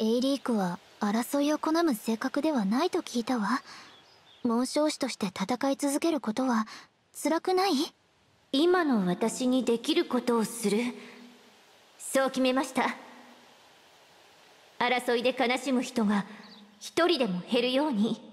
エイリークは争いを好む性格ではないと聞いたわ。紋章師として戦い続けることは辛くない？今の私にできることをする。そう決めました。争いで悲しむ人が一人でも減るように。